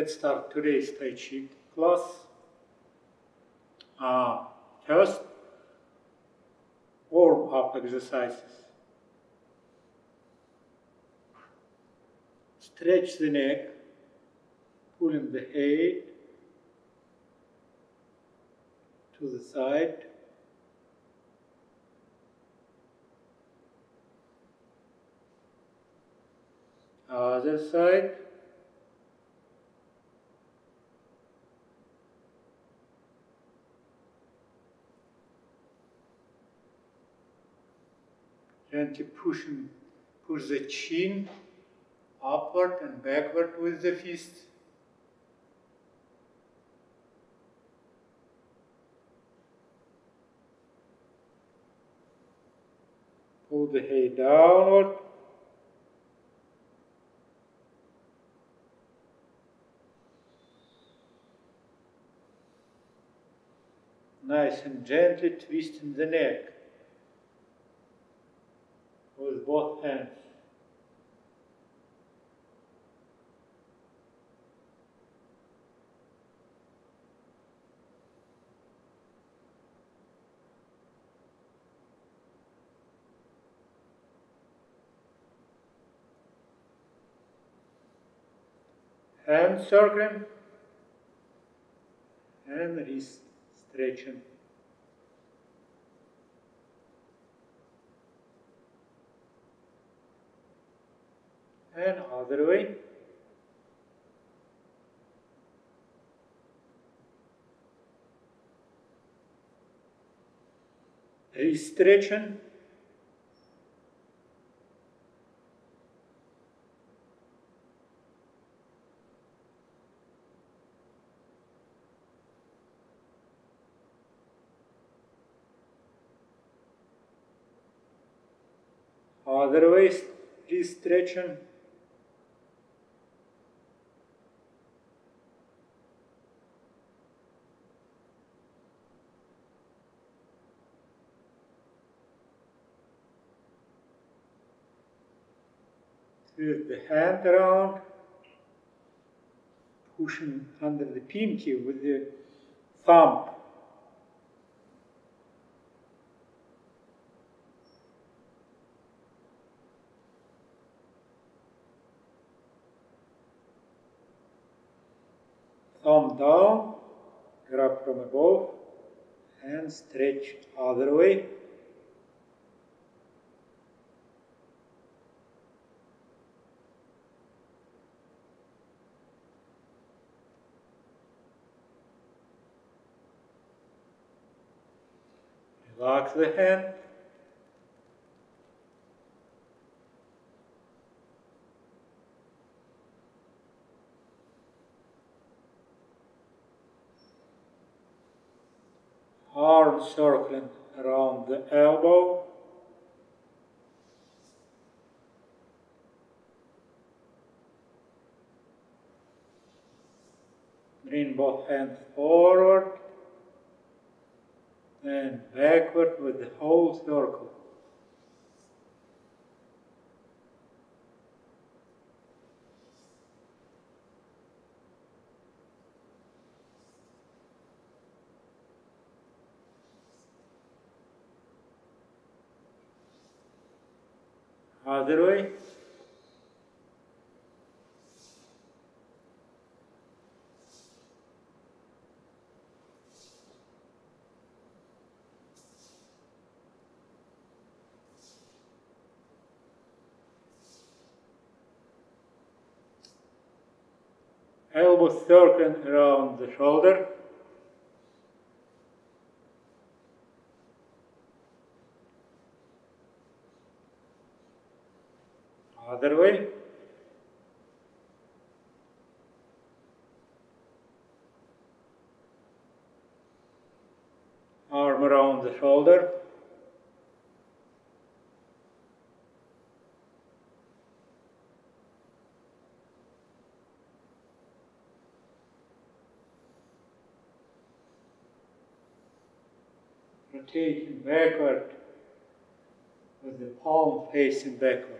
Let's start today's Tai Chi class. Uh, first, warm up exercises. Stretch the neck, pulling the head to the side. Other side. Gently pushing, push the chin upward and backward with the fist. Pull the head downward. Nice and gently twisting the neck with both hands. Hand circling and wrist stretching. And other way. Stretching. Otherwise, wrist stretching. Hand around, pushing under the pinky with the thumb. Thumb down, grab from above, and stretch other way. Relax the hand. Arm circling around the elbow. Bring both hands forward backward with the whole circle. Other way. Elbow circling around the shoulder. Taking backward with the palm facing backward.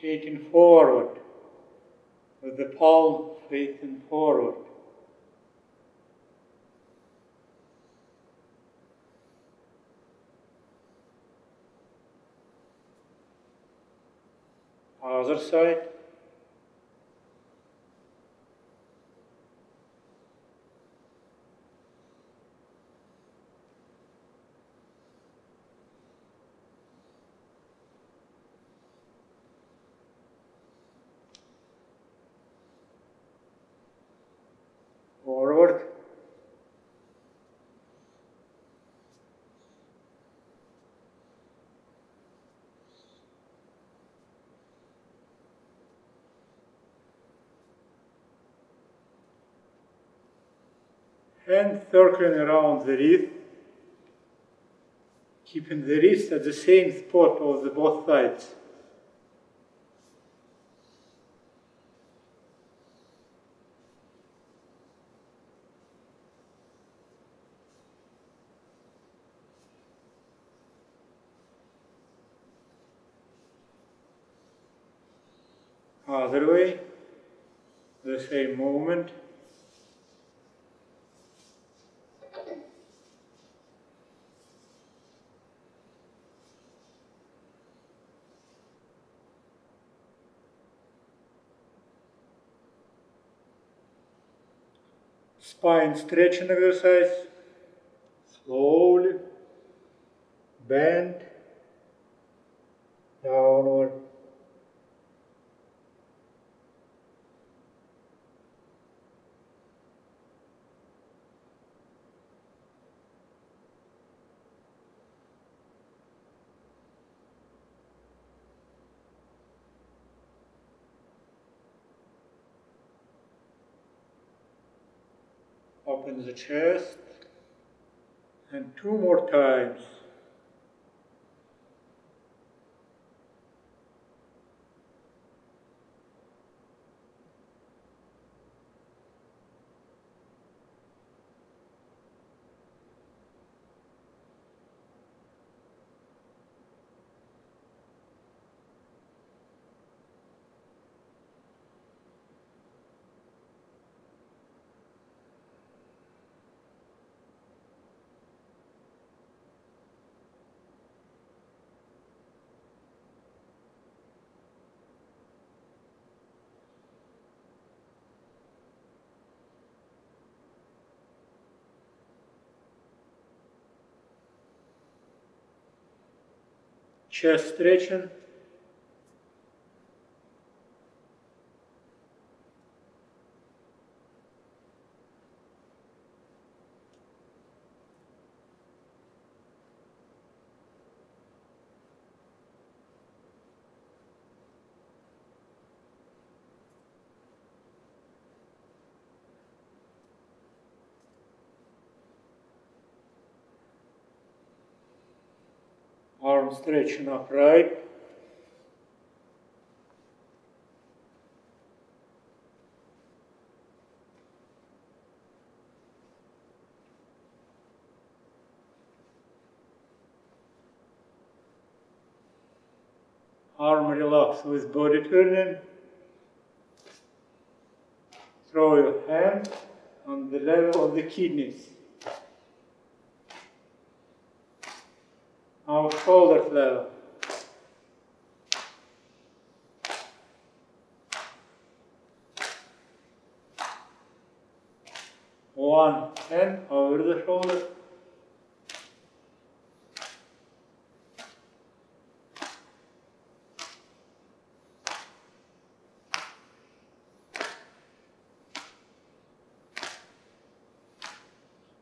Taking forward with the palm facing forward. Other side. Forward. Hand circling around the wrist, keeping the wrist at the same spot of the both sides. Other way, the same movement. Spine stretching exercise. Slowly bend downward. Open the chest. And two more times. Chest stretching. Stretching upright. Arm relax with body turning. Throw your hand on the level of the kidneys. Shoulder level. One hand over the.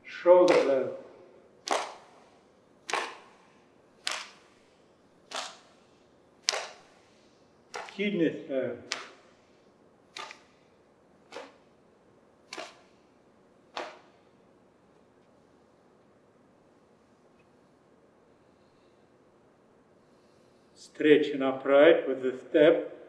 Shoulder level. Kidney level. Eh. Stretching upright with the step.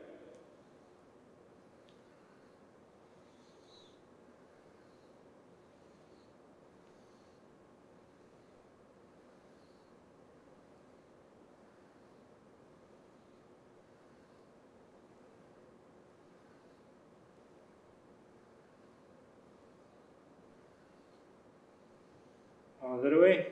Other way.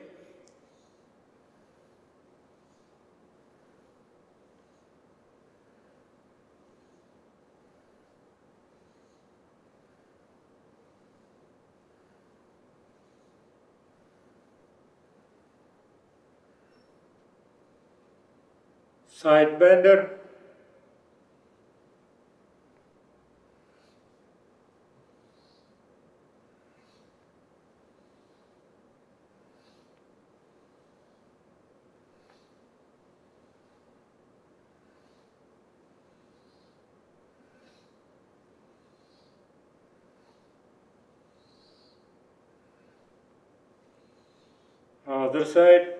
Side bender. Other side.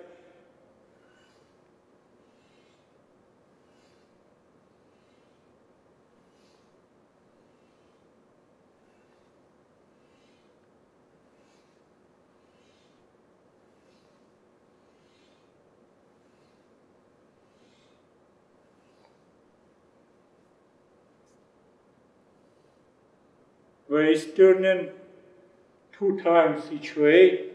Waist turning two times each way.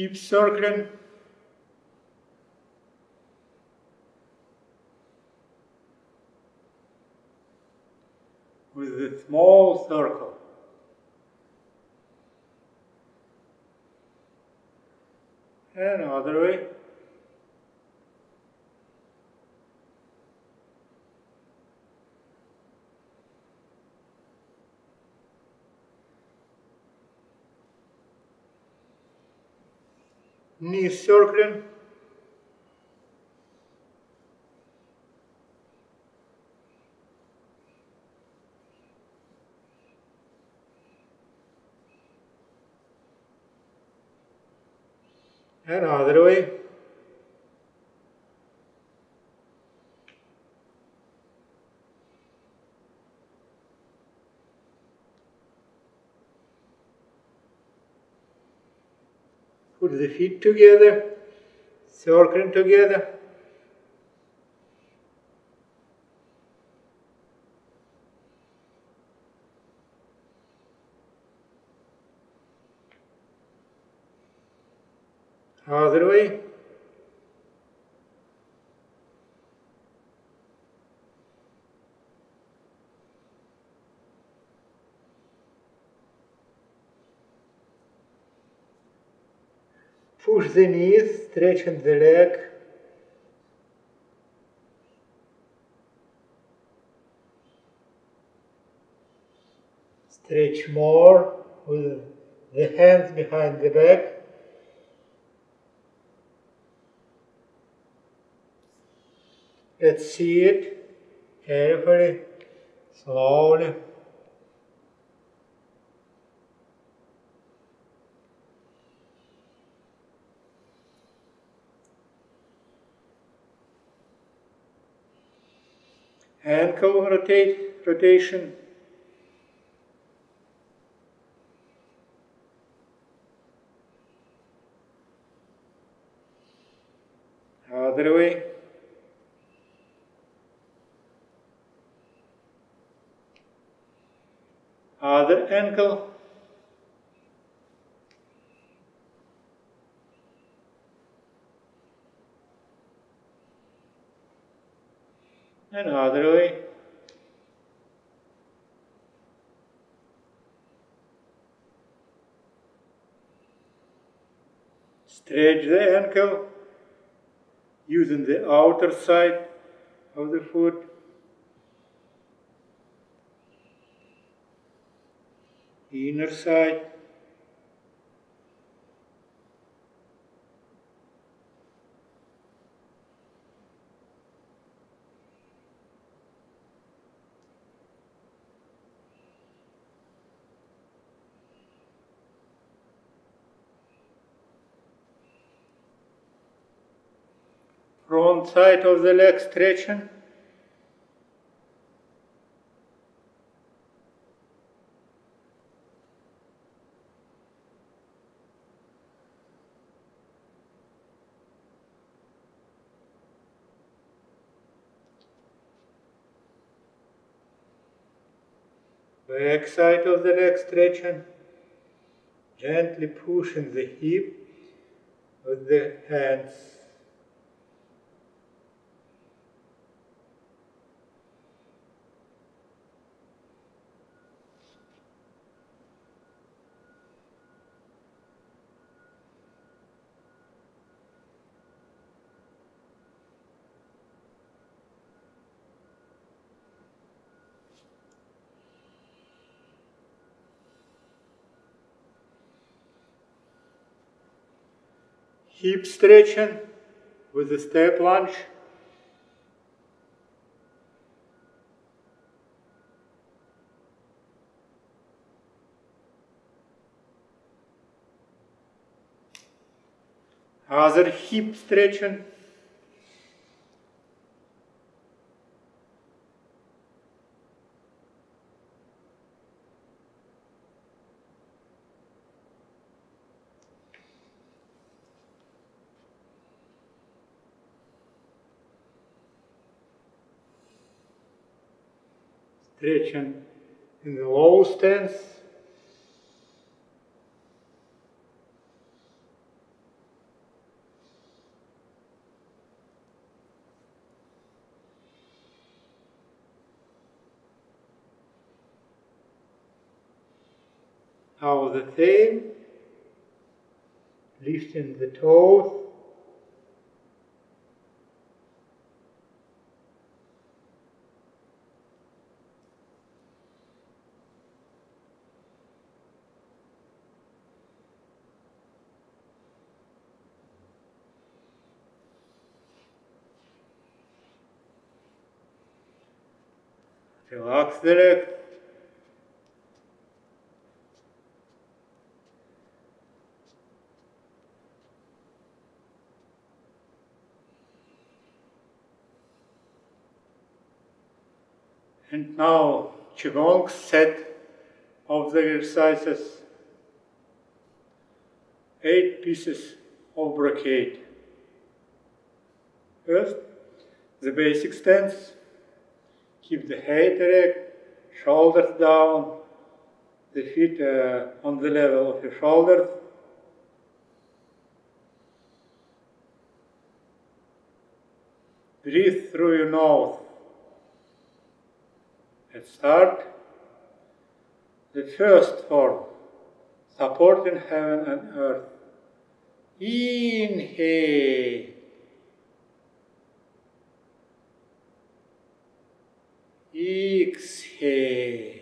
Keep circling. With a small circle. And other way. Knee circling. And other way. Put the feet together, circling together. Other way. The knees, stretching the leg. Stretch more with the hands behind the back. Let's see it carefully, slowly. Ankle rotate, rotation. Other way. Other ankle. And other way. Stretch the ankle using the outer side of the foot. Inner side. Front side of the leg stretching. Back side of the leg stretching. Gently pushing the hip with the hands. Hip stretching with the step lunge. Other hip stretching. Stretching in the low stance. Now the same, lifting the toes Leg. And now Qigong set of the exercises. Eight pieces of brocade. First, the basic stance. Keep the head erect, shoulders down, the feet uh, on the level of your shoulders. Breathe through your nose. Let's start. The first form, supporting heaven and earth. Inhale. Exhale.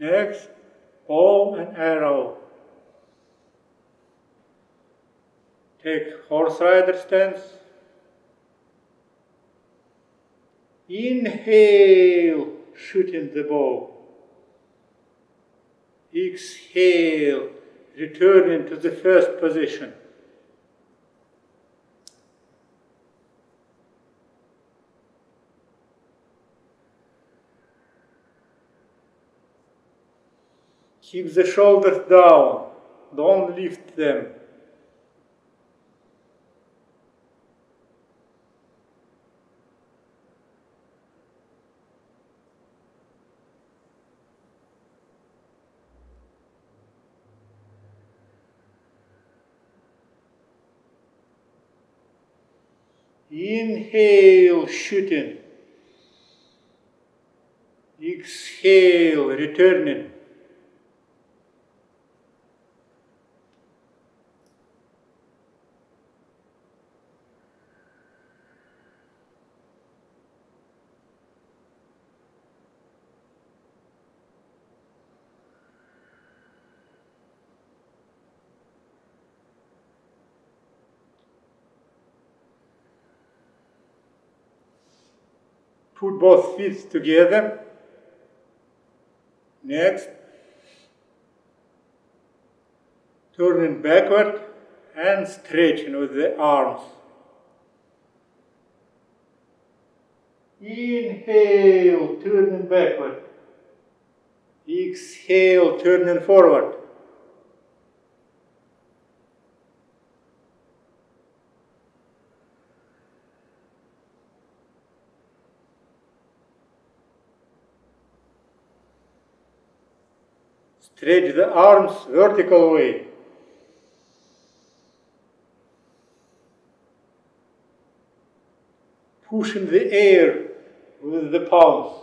Next, bow and arrow. Take horse rider stance. Inhale, shooting the bow. Exhale, returning to the first position. Keep the shoulders down. Don't lift them. Inhale, shooting. Exhale, returning. Put both feet together. Next, turning backward and stretching with the arms. Inhale, turning backward. Exhale, turning forward. Stretch the arms vertical way. Pushing the air with the palms.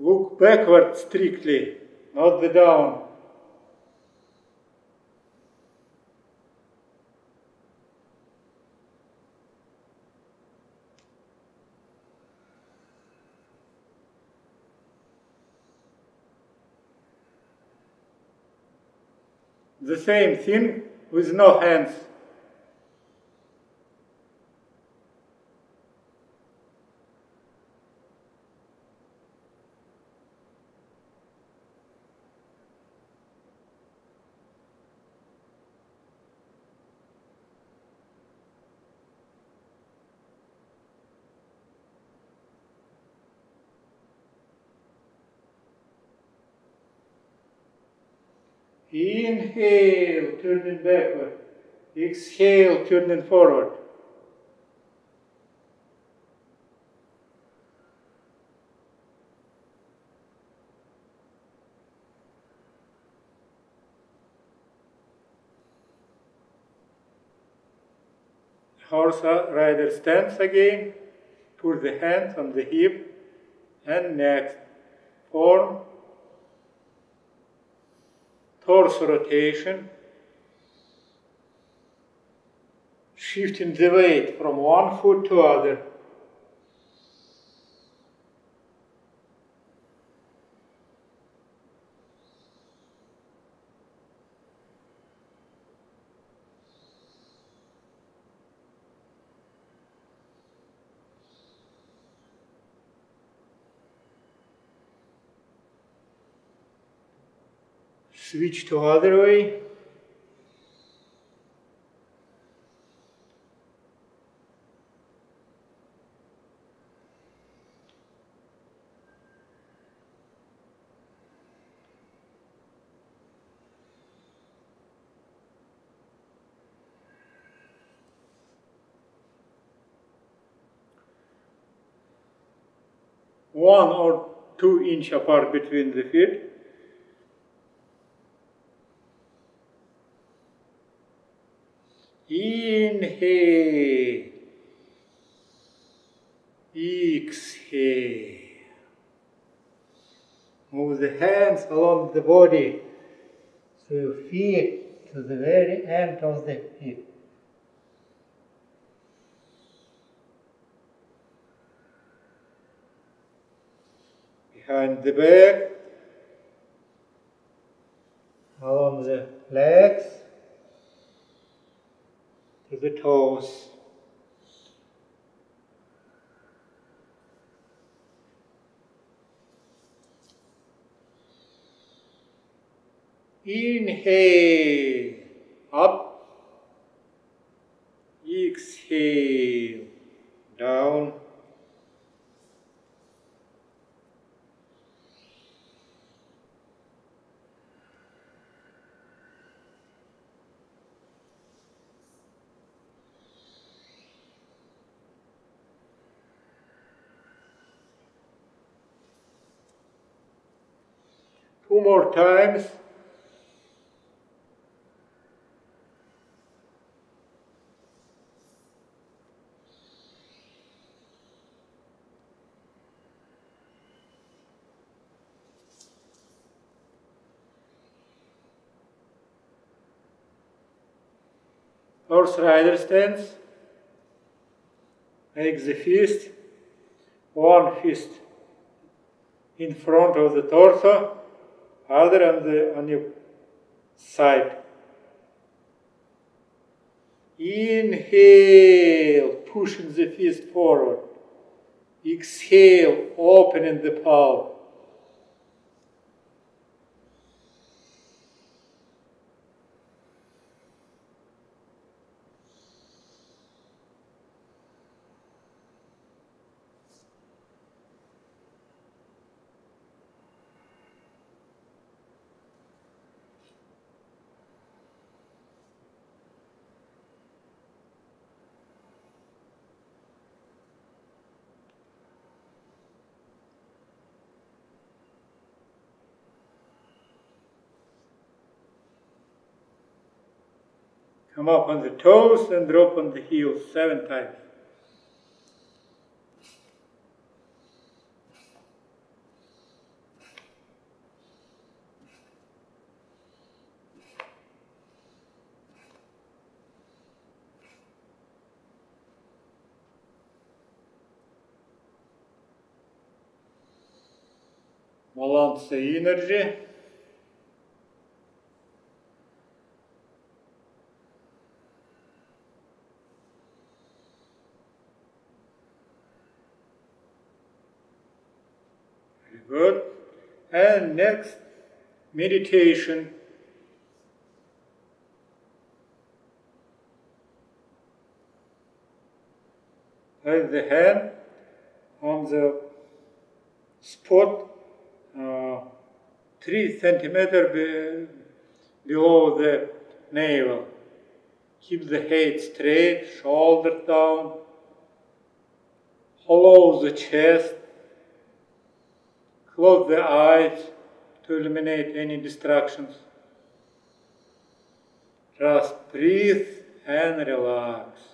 Look backward strictly, not the down. The same thing with no hands. Inhale, turning backward. Exhale, turning forward. Horse rider stands again. Put the hands on the hip and neck, Form torso rotation, shifting the weight from one foot to other. Switch to other way. One or two inch apart between the feet. Inhale. Exhale. Move the hands along the body so your feet to the very end of the feet. Behind the back, along the legs the toes. Inhale, up. Exhale, down. Two more times. Horse rider stance. Make the fist, one fist in front of the torso, other on the on your side. Inhale, pushing the fist forward. Exhale, opening the palm. Come up on the toes and drop on the heels seven times. Balance the energy. Very good. And next, meditation. Place the hand on the spot uh, three centimeter be- below the navel. Keep the head straight, shoulders down. Hollow the chest. Close the eyes to eliminate any distractions. Just breathe and relax.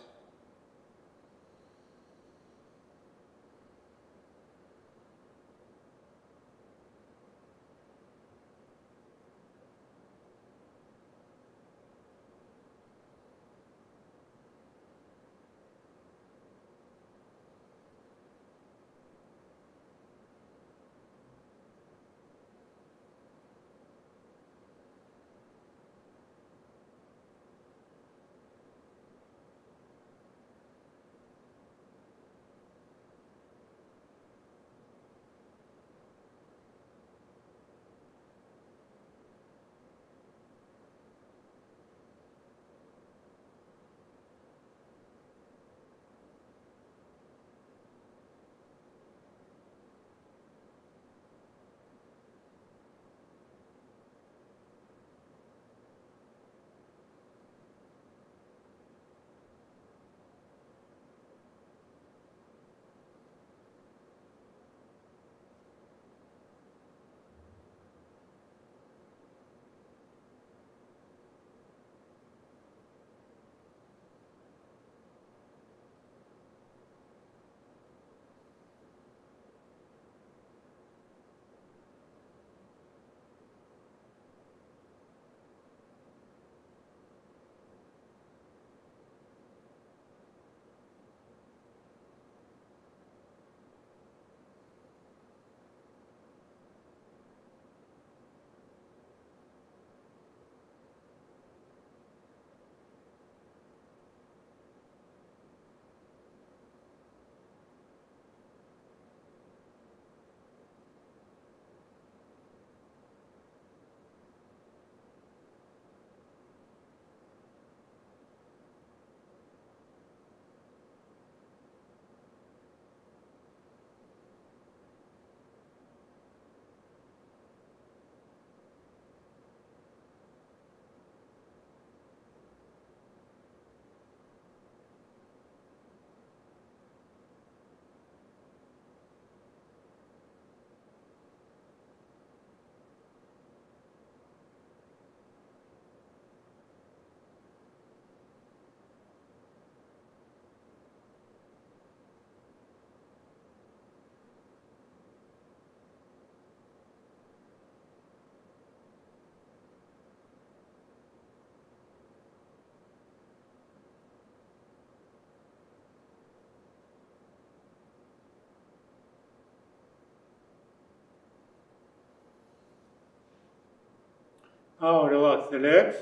Oh, Relax the legs.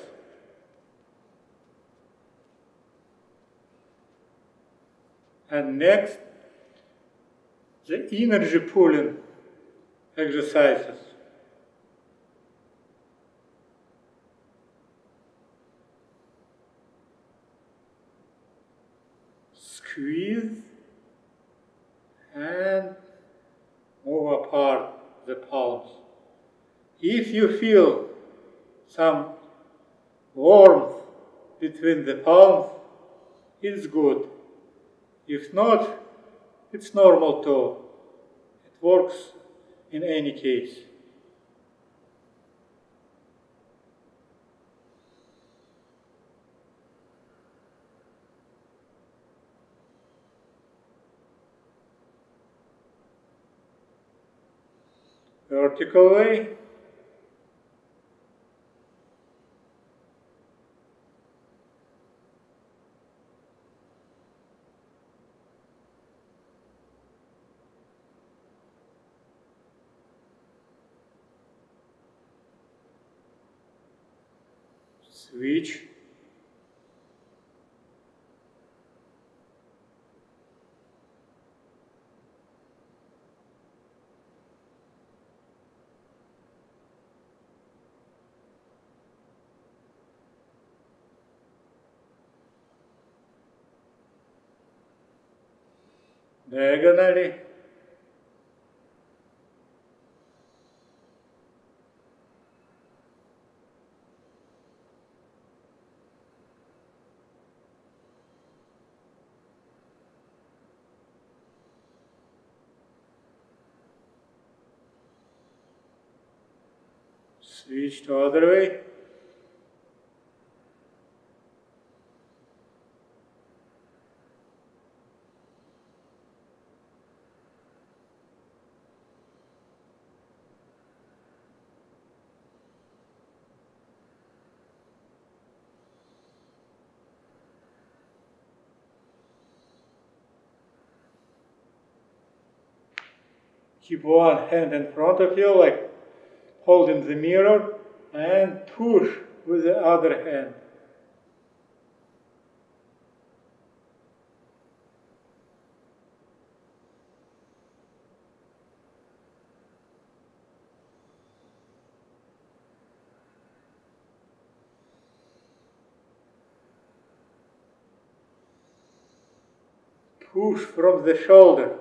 And next, the energy pulling exercises. Squeeze and move apart the palms. If you feel some warmth between the palms, it's good. If not, it's normal too. It works in any case. Vertical way. switch diagonally switch other way keep one hand in front of you like holding the mirror and push with the other hand. Push from the shoulder.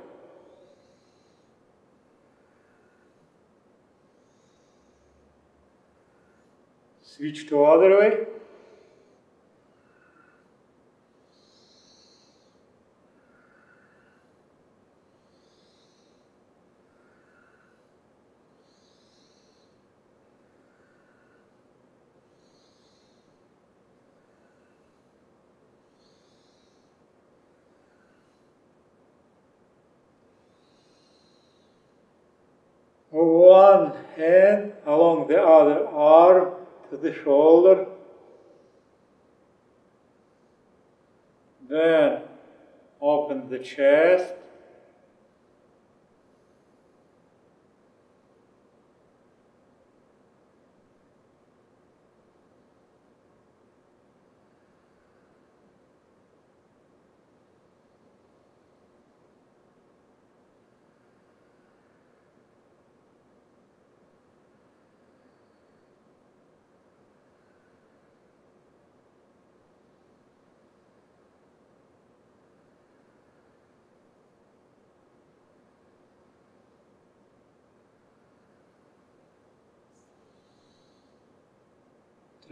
Switch to other way. One hand along the other arm to the shoulder. Then open the chest.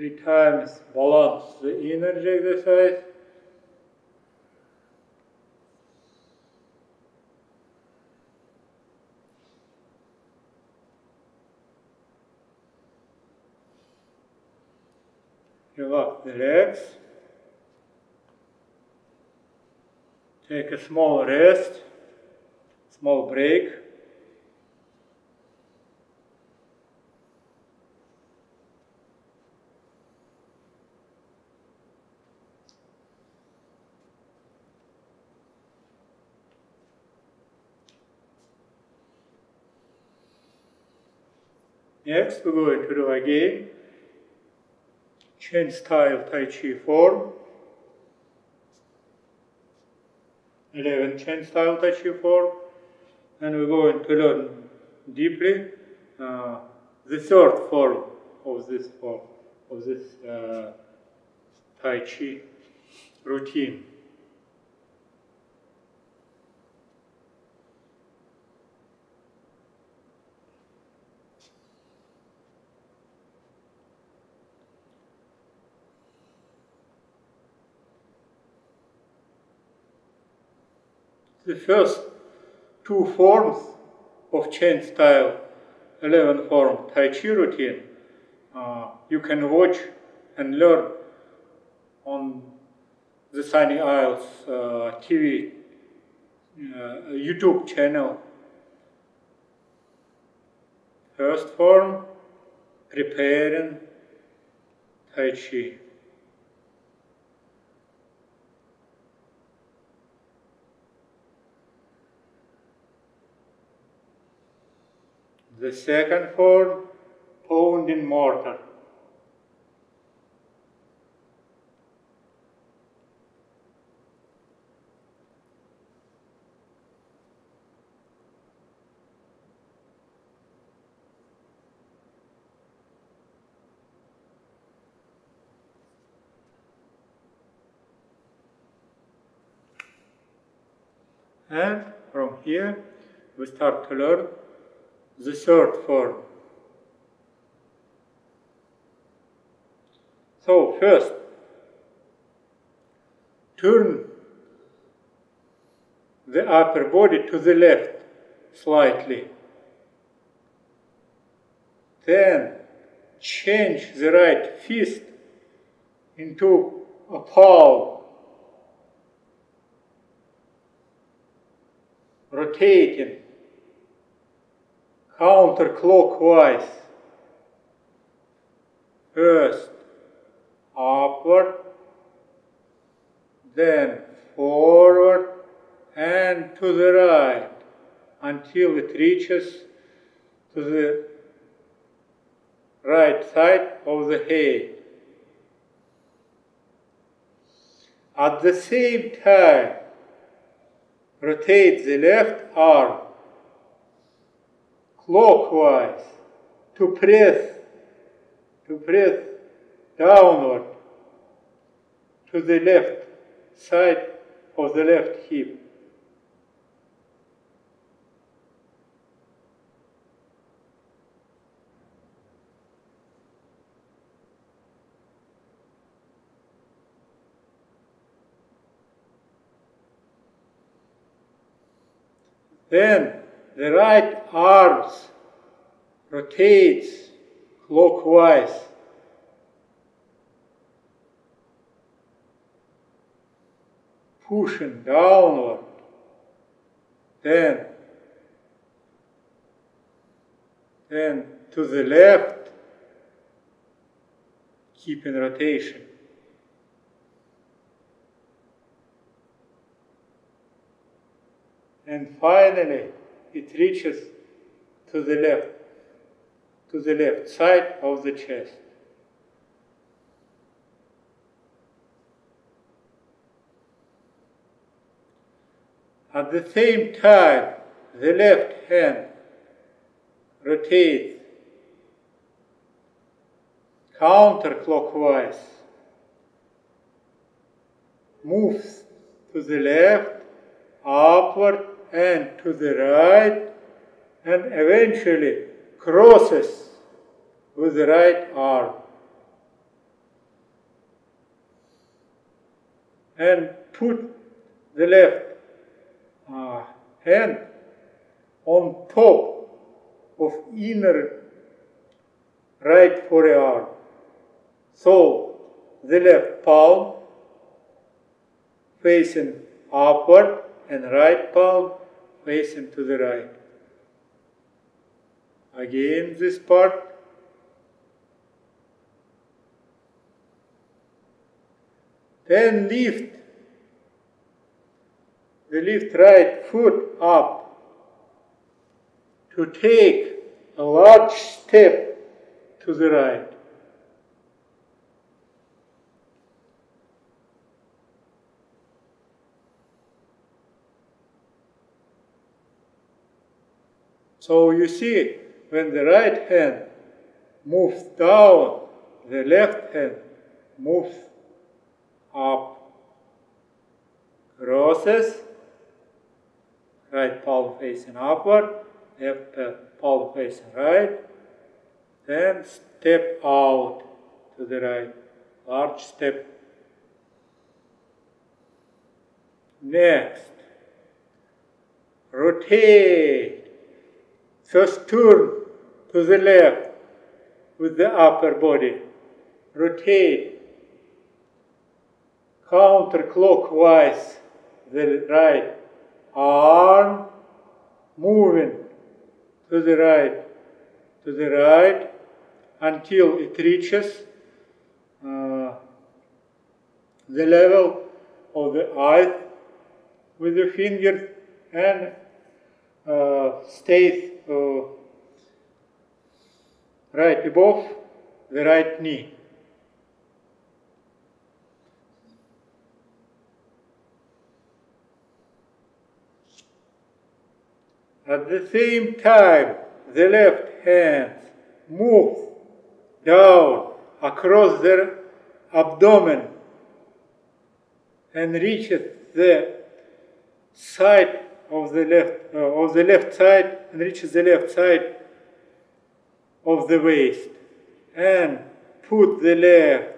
Three times balance the energy exercise. Relax the legs. Take a small rest, small break. Next, we're going to do again Chen style Tai Chi form. 11 Chen style Tai Chi form. And we're going to learn deeply uh, the third form of this form, of this uh, Tai Chi routine. The first two forms of Chen style 11 form Tai Chi routine uh, you can watch and learn on the Sunny Isles uh, TV uh, YouTube channel. First form, preparing Tai Chi. The second form, pound in mortar. And from here, we start to learn the third form. So first, turn the upper body to the left slightly. Then change the right fist into a palm, rotating counterclockwise. First upward, then forward and to the right until it reaches to the right side of the head. At the same time, rotate the left arm clockwise to press, to press downward to the left side of the left hip. Then the right arms rotates clockwise. Pushing downward. Then, then to the left, keeping rotation. And finally, it reaches to the left, to the left side of the chest. At the same time, the left hand rotates counterclockwise, moves to the left, upward and to the right, and eventually crosses with the right arm. And put the left uh, hand on top of inner right forearm. So the left palm facing upward and right palm facing to the right. Again, this part. Then lift the lift right foot up to take a large step to the right. So you see, when the right hand moves down, the left hand moves up, crosses, right palm facing upward, left palm facing right, then step out to the right, large step. Next, rotate, first turn to the left with the upper body, rotate. Counterclockwise. The right arm moving to the right, to the right until it reaches uh, the level of the eye with the fingers and uh, stays uh, right above the right knee. At the same time, the left hand moves down across the abdomen and reaches the side of the left of the left side and reaches the left side of the waist and put the left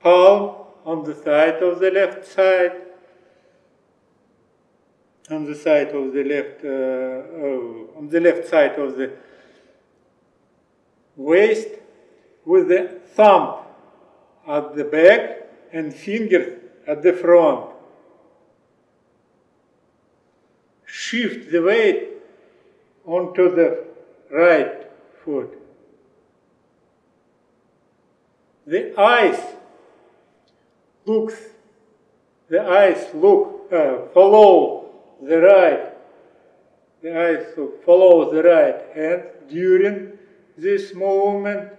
palm on the side of the left side on the side of the left uh, uh, on the left side of the waist with the thumb at the back and fingers at the front. Shift the weight onto the right foot. The eyes looks, the eyes look, uh, follow the right, the eyes look, follow the right hand during this movement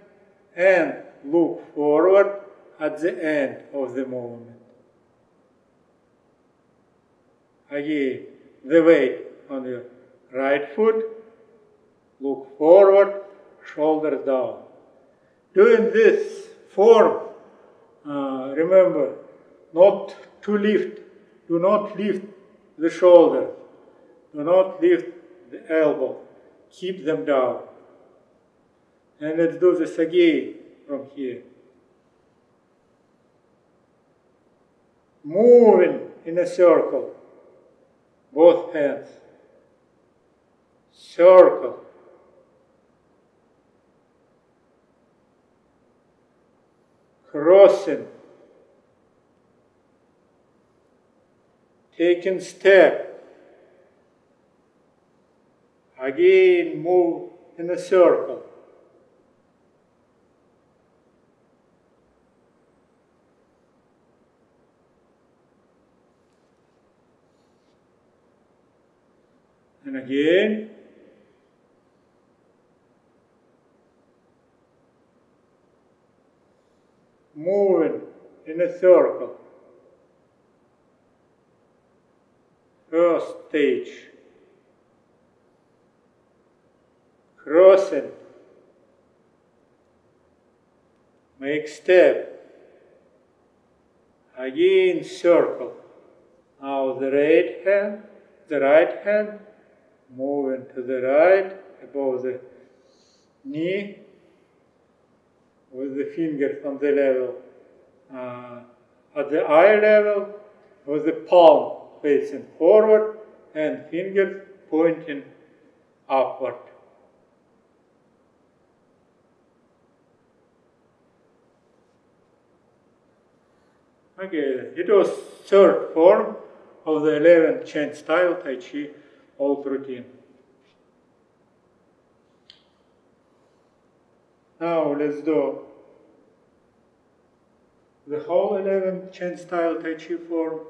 and look forward at the end of the movement. Again, the weight on the right foot, look forward, shoulders down. Doing this form, uh, remember, not to lift, do not lift the shoulder, do not lift the elbow, keep them down. And let's do this again from here. Moving in a circle, both hands. Circle. Crossing. Taking step. Again, move in a circle. And again, moving in a circle. First stage. Crossing. Make step. Again circle. Now the right hand, the right hand moving to the right above the knee with the fingers on the level uh, at the eye level with the palm facing forward and fingers pointing upward. Okay, it was third form of the 11th Chen style Tai Chi old routine. Now let's do the whole 11 Chen style Tai Chi form.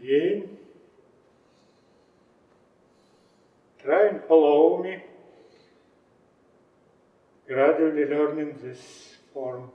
Again. Try and follow me. Gradually learning this form.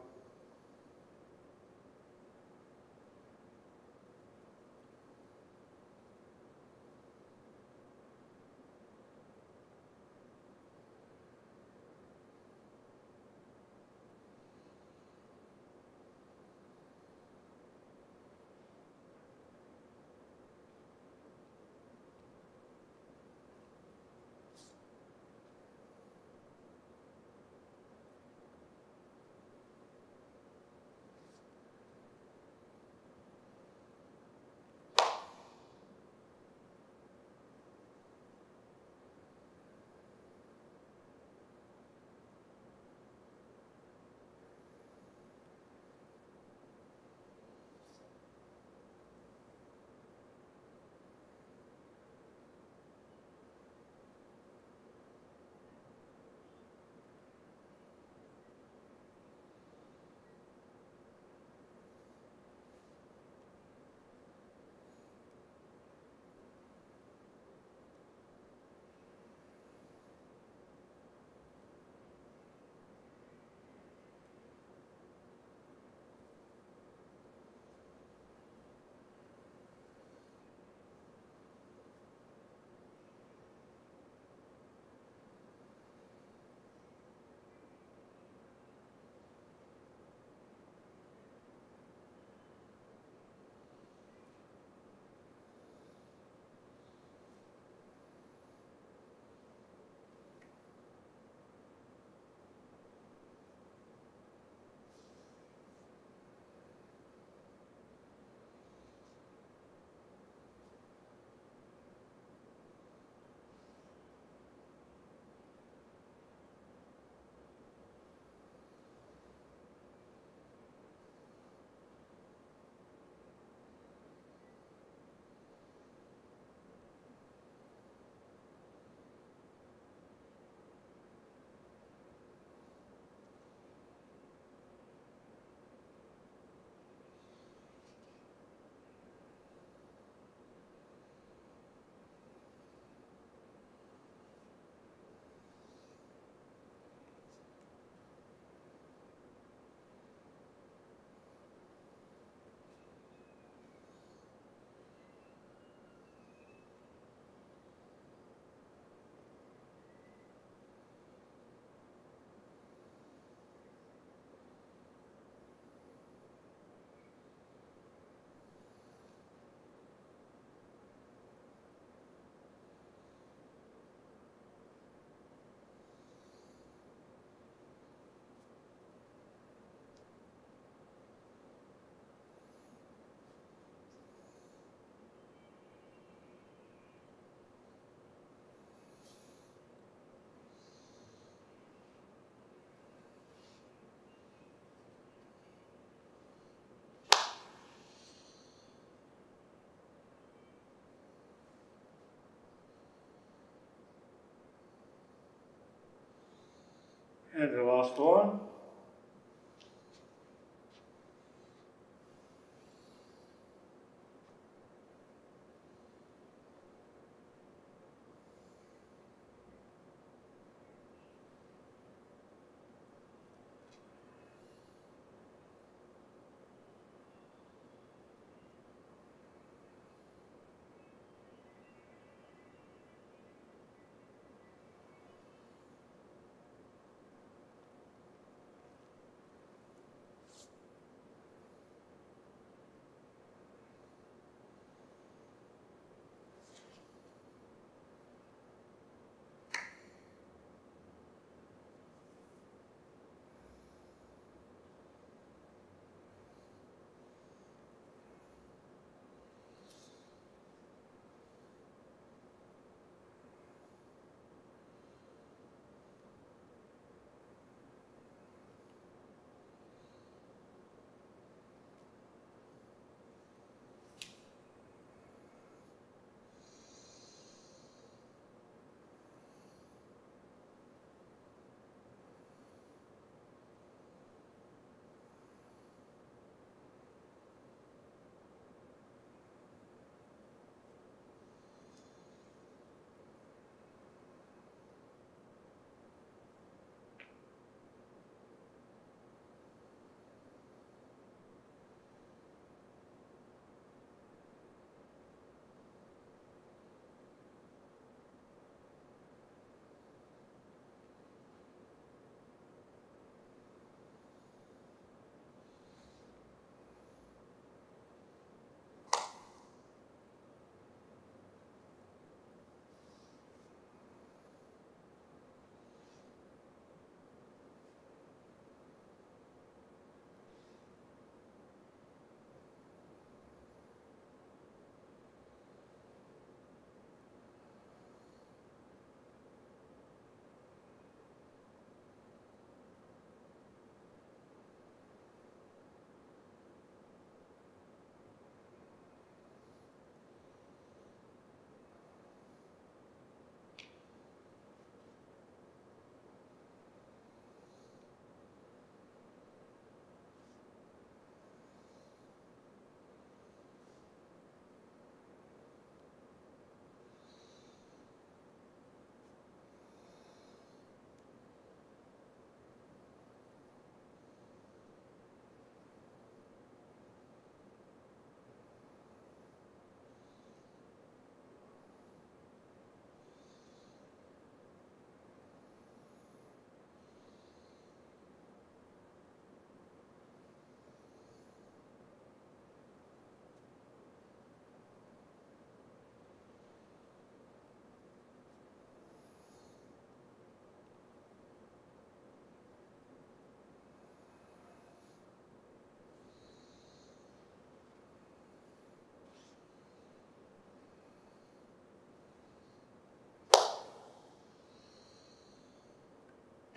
The last one.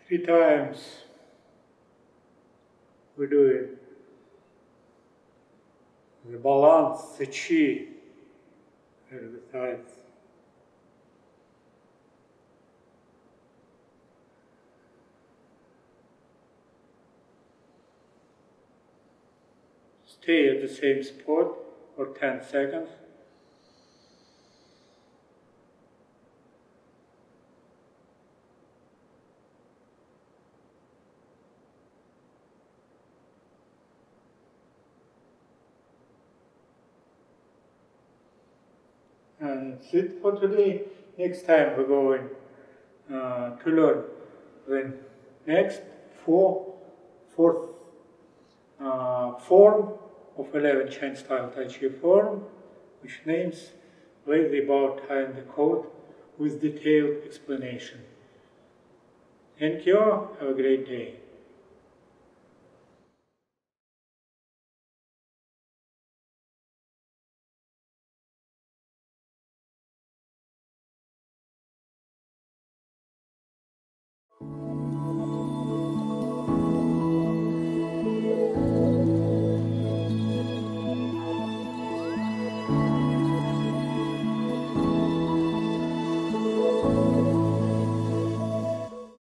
Three times we do it. The balance, the chi, and the sides. Stay at the same spot for 10 seconds. And that's it for today. Next time we're going uh, to learn the next four, fourth uh, form of 11 Chen style Tai Chi form, which names Lazy Bow Tie in the Coat with detailed explanation. Thank you. Have a great day.